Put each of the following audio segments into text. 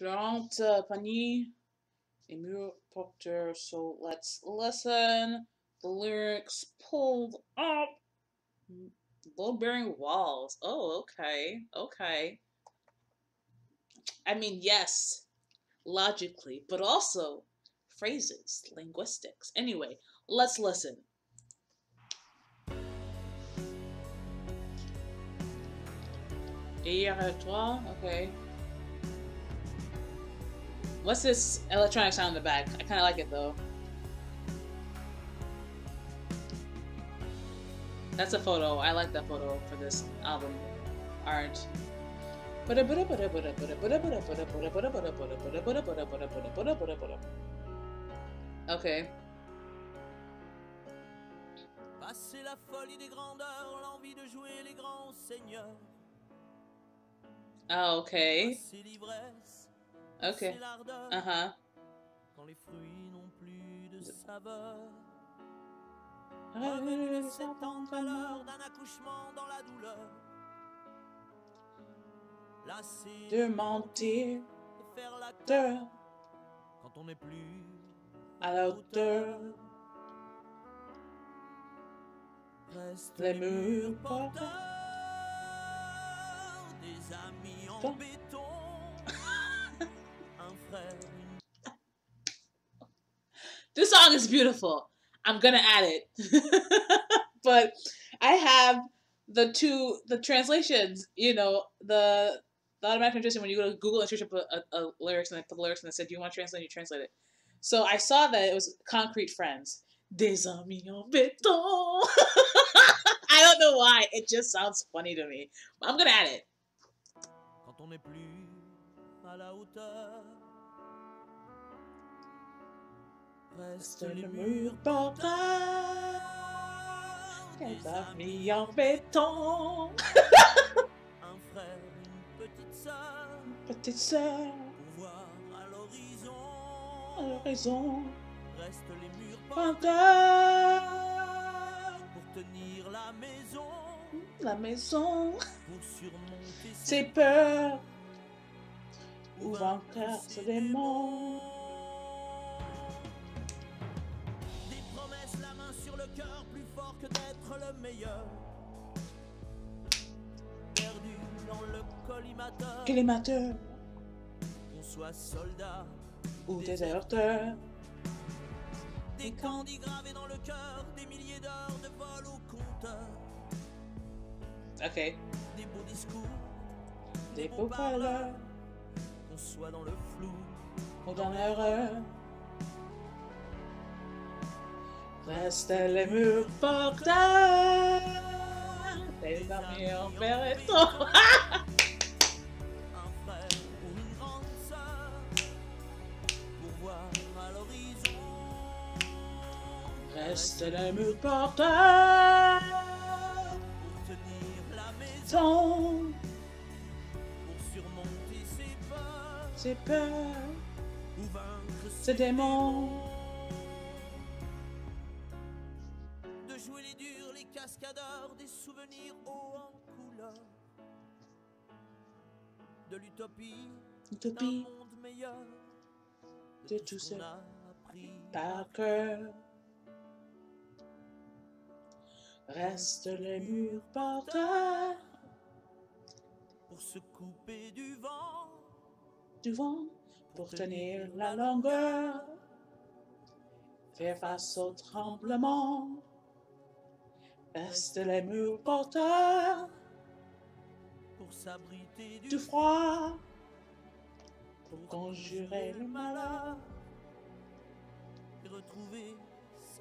Florent Pagny et Mur So let's listen. The lyrics pulled up. Load bearing walls. Oh, okay. Okay. I mean, yes, logically, but also phrases, linguistics. Anyway, let's listen. Hier toi, okay. What's this electronic sound in the back? I kind of like it though. That's a photo. I like that photo for this album art. Okay. Passer la folie des grandeurs, l'envie de jouer les grands seigneurs. Oh, okay. Passer l'ivresse, Okay. passer l'ardeur, Uh huh. quand les fruits n'ont plus de saveur. Revenir les sept ans de malheur d'un accouchement dans la douleur. Lassé De mentir, de faire la de gueule quand on n'est plus à la hauteur. Reste Les murs porteurs des amis en song is beautiful. I'm gonna add it. but I have the two the translations, you know, the the automatic translation when you go to Google and search up a, a, a lyrics and they put the lyrics and they said, Do you want to translate? You translate it. So I saw that it was concrete friends. Des amis en. I don't know why. It just sounds funny to me. I'm gonna add it. Reste les murs porteurs. des amis, en béton. un frère, une petite sœur, Petite sœur, pour voir à l'horizon. à l'horizon. Reste les murs Porteur, pour tenir la maison, la maison, pour surmonter ses peurs, ou vaincre ce démon. Cœur, plus fort que d'être le meilleur. Perdu dans le collimateur, Collimateur qu'on soit soldat ou déserteur. Des candis gravés dans le cœur, des milliers d'heures de vol au compteur. Ok. Des beaux discours, Des beaux parleurs qu'on soit dans le flou. ou dans l'erreur. Reste les murs portables, les amis en verre et toi. Reste les murs portables pour tenir la maison, pour surmonter ses peurs, ses peurs, ou vaincre ses démons. Hauts en couleur. De l'utopie, d'un Utopie monde meilleur. de tout ce qu'on ce a appris. par cœur. Restent les murs porteurs Pour se couper du vent, du vent pour tenir la longueur. Faire face au tremblement. Restent les murs porteurs pour s'abriter du, du froid. Pour conjurer le malheur. et retrouver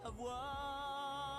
sa voix.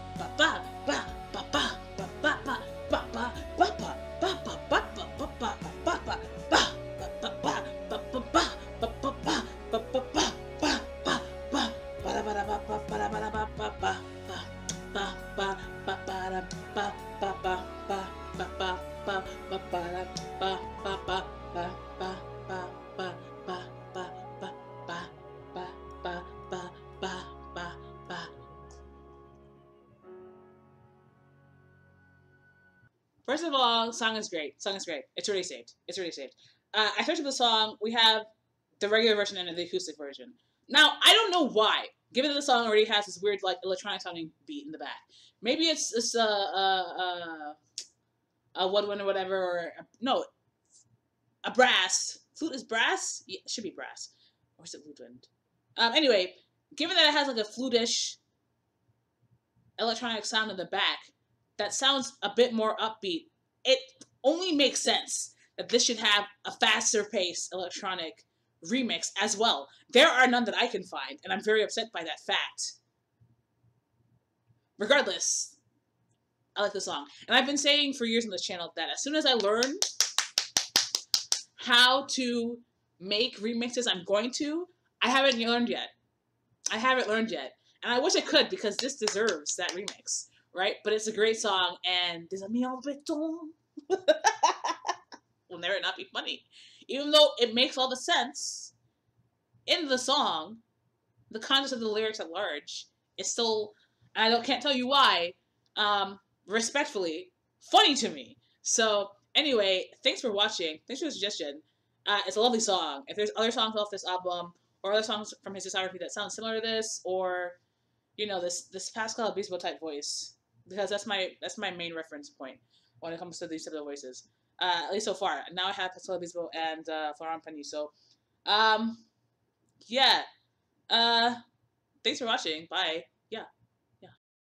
ba ba ba First of all, song is great. Song is great. It's already saved. It's already saved. Uh, I searched up the song. We have the regular version and the acoustic version. Now, I don't know why. Given that the song already has this weird, like, electronic sounding beat in the back. Maybe it's it's a a, a, a woodwind or whatever, or no, a brass. Flute is brass. Yeah, should be brass, or is it woodwind? Um. Anyway, given that it has like a flutish electronic sound in the back, that sounds a bit more upbeat. It only makes sense that this should have a faster pace electronic remix as well. There are none that I can find, and I'm very upset by that fact. Regardless, I like the song. And I've been saying for years on this channel that as soon as I learn how to make remixes, I'm going to. I haven't learned yet. I haven't learned yet. And I wish I could because this deserves that remix, right? But it's a great song, and Des amis en béton will never not be funny. Even though it makes all the sense in the song, the context of the lyrics at large is still, I don't can't tell you why, um, respectfully, funny to me. So anyway, thanks for watching. Thanks for the suggestion. Uh, it's a lovely song. If there's other songs off this album or other songs from his discography that sound similar to this, or you know this this Pascal Obispo type voice, because that's my that's my main reference point when it comes to these type of voices. Uh, at least so far. Now I have Pascal Obispo and uh, Florent Pagny. So, um, yeah. Uh, thanks for watching. Bye.